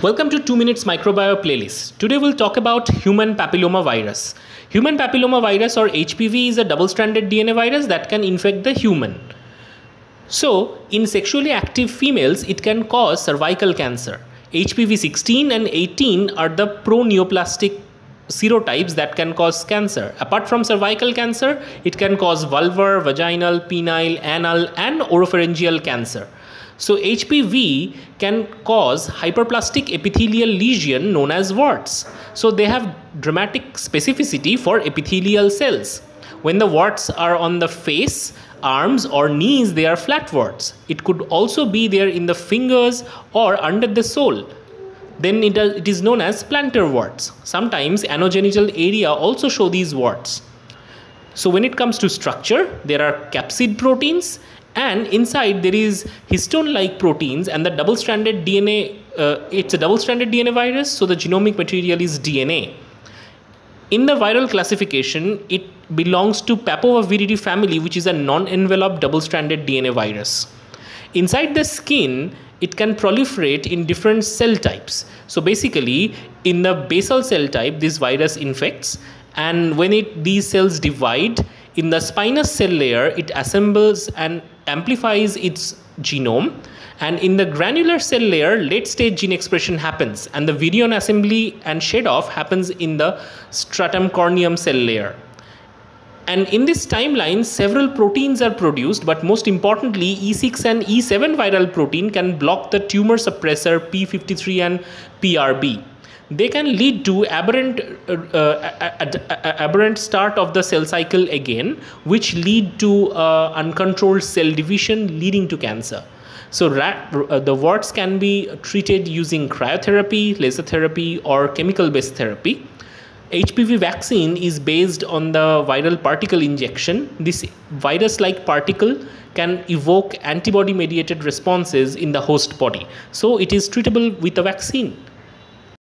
Welcome to 2 Minutes Microbio playlist. Today we'll talk about human papilloma virus. Human papilloma virus or HPV is a double-stranded DNA virus that can infect the human. So, in sexually active females, it can cause cervical cancer. HPV 16 and 18 are the pro-neoplastic serotypes that can cause cancer. Apart from cervical cancer, it can cause vulvar, vaginal, penile, anal, and oropharyngeal cancer. So HPV can cause hyperplastic epithelial lesion known as warts. So they have dramatic specificity for epithelial cells. When the warts are on the face, arms or knees, they are flat warts. It could also be there in the fingers or under the sole. Then it, is known as plantar warts. Sometimes anogenital area also show these warts. So when it comes to structure, there are capsid proteins and inside there is histone like proteins and the double stranded DNA uh, it's a double stranded DNA virus so the genomic material is DNA in the viral classification it belongs to Papoviridae family which is a non-enveloped double stranded DNA virus. Inside the skin it can proliferate in different cell types. So basically in the basal cell type this virus infects and when it these cells divide in the spinous cell layer it assembles and amplifies its genome. And in the granular cell layer late stage gene expression happens. And the virion assembly and shed off happens in the stratum corneum cell layer and in this timeline several proteins are produced but most importantly e6 and e7 viral protein can block the tumor suppressor p53 and prb they can lead to aberrant uh, uh, aberrant start of the cell cycle again which lead to uh, uncontrolled cell division leading to cancer. So uh, the warts can be treated using cryotherapy laser therapy or chemical based therapy HPV vaccine is based on the viral particle injection. This virus like particle can evoke antibody mediated responses in the host body. So it is treatable with a vaccine.